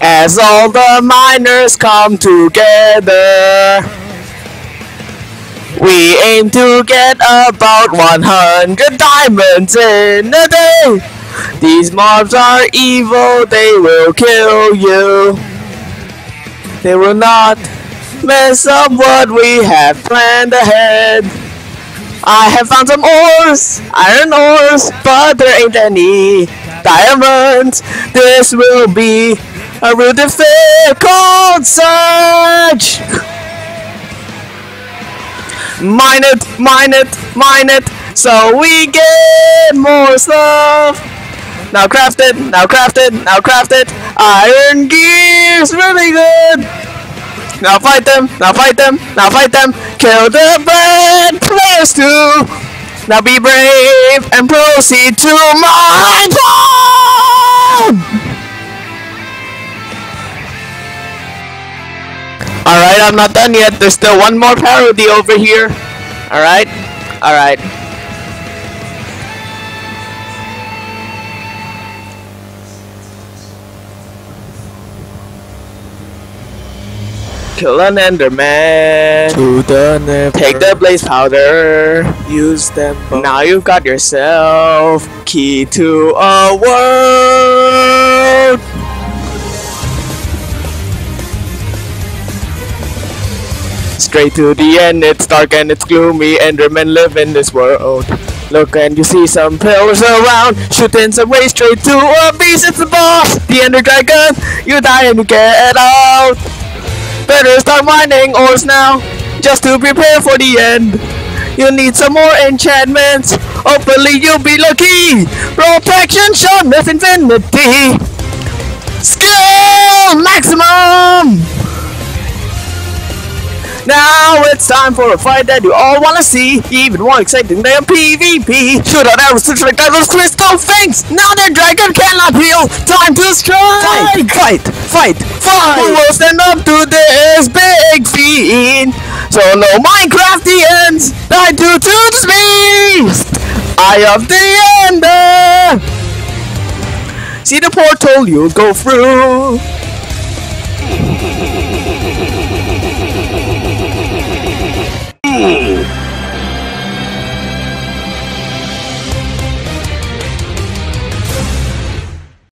as all the miners come together. We aim to get about 100 diamonds in a day. These mobs are evil, they will kill you. They will not mess up what we have planned ahead. I have found some ores, iron ores, but there ain't any diamonds. This will be a real difficult search. Mine it, mine it, mine it, so we get more stuff. Now craft it, now craft it, now craft it. Iron gear's really good. Now fight them, now fight them, now fight them. Kill the bad players too. Now be brave and proceed to my Alright, I'm not done yet. There's still one more parody over here. Alright? Alright. Kill an enderman. To the Nether Take the blaze powder. use them both. Now you've got yourself key to a world. Straight to the end, it's dark and it's gloomy. Endermen live in this world. Look and you see some pillars around. Shooting some way straight to a beast. It's the boss, the Ender Dragon. You die and you get out. Better start mining ores now, just to prepare for the end. You need some more enchantments. Hopefully you'll be lucky. Protection, sharpness, infinity. Skill maximum. Now it's time for a fight that you all wanna see. Even more exciting than PvP. Shoot out arrows to strike those crystal fangs. Now their dragon cannot heal. Time to strike. Fight, fight, fight. fight. Who will stand up to this big fiend? So no Minecraft the. I do to this beast. Eye of the Ender. See the portal you'll go through.